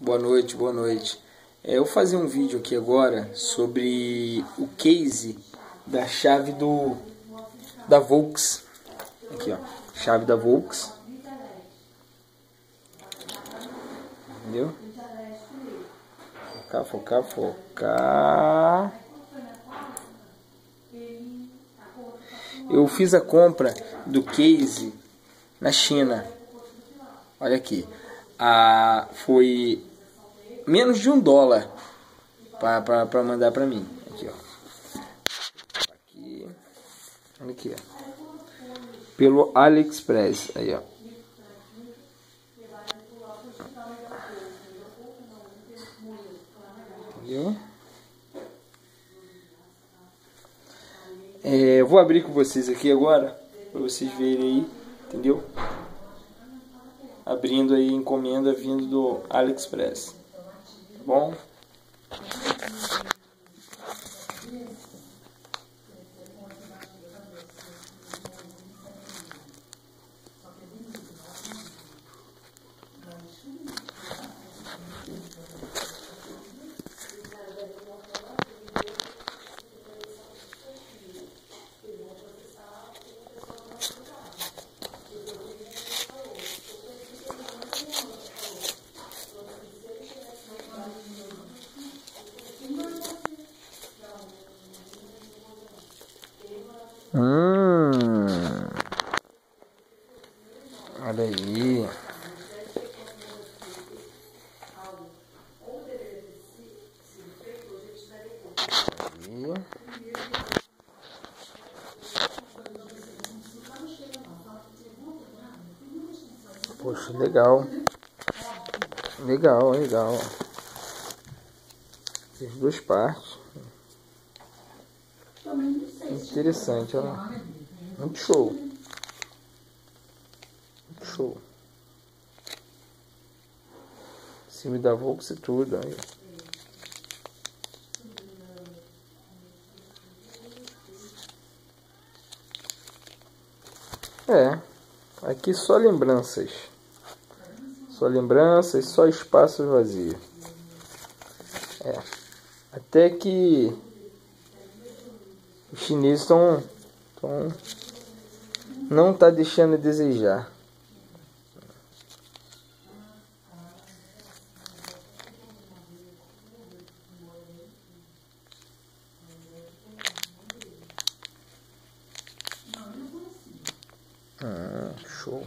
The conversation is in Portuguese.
Boa noite, boa noite. É, eu vou fazer um vídeo aqui agora sobre o case da chave do da Volks. Aqui, ó, chave da Volks. Entendeu? Focar, focar, focar. Eu fiz a compra do case na China. Olha aqui. Ah, foi menos de um dólar para mandar para mim. Aqui, ó. Aqui. Aqui, ó. Pelo AliExpress. Aí, ó. Entendeu? É, vou abrir com vocês aqui agora, para vocês verem aí, entendeu? Abrindo aí encomenda vindo do AliExpress, tá bom? Hum. Olha aí. Poxa, legal. Legal, legal. As duas partes. Interessante, olha lá. Muito show. Muito show. Cime da Volks e tudo. Aí. É. Aqui só lembranças. Só lembranças, só espaço vazio. É. Até que os chineses estão. não está deixando a desejar. Ah, show.